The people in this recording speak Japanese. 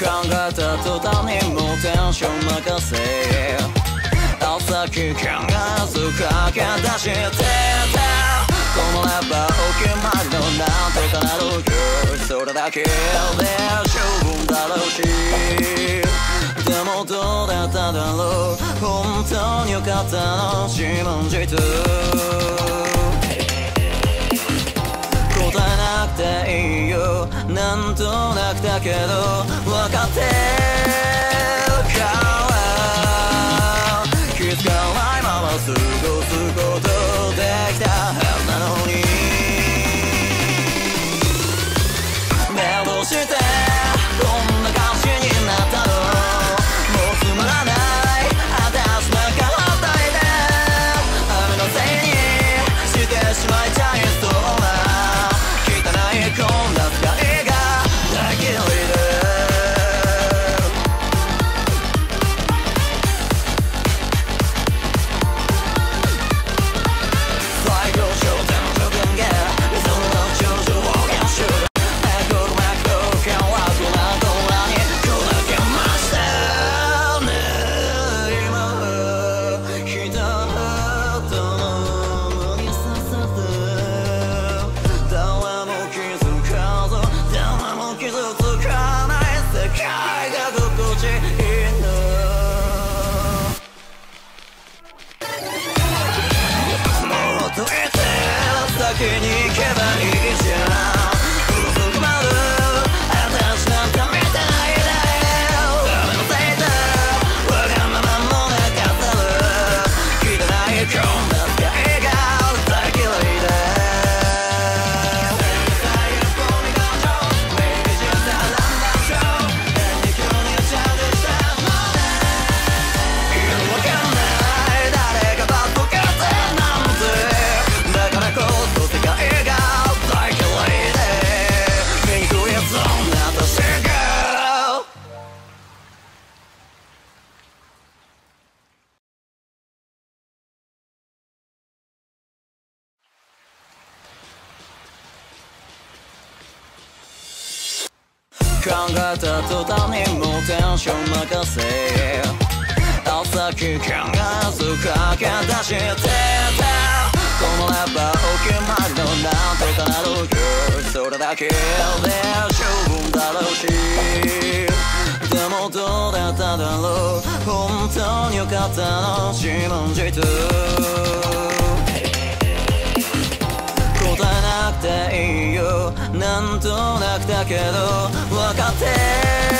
考えた途端にもテンション任せ朝日考えず駆け出してたこのラッパーお決まりのなんとかなるよそれだけで十分だろうしでもどうだっただろう本当によかったの自問自答答えなくていい。なんとなくだけど分かってる。から気づかないまま過ごすことできた。はずなのに。目をして。考えた途端にもうテンション任せ。朝日考えず駆け出してたこのラッパーお決まりのなんとかなるよそれだけ。で十分だろうしでもどうだっただろう。本当によかったの自問自答。答えなくていい。なんとなくだけど分かって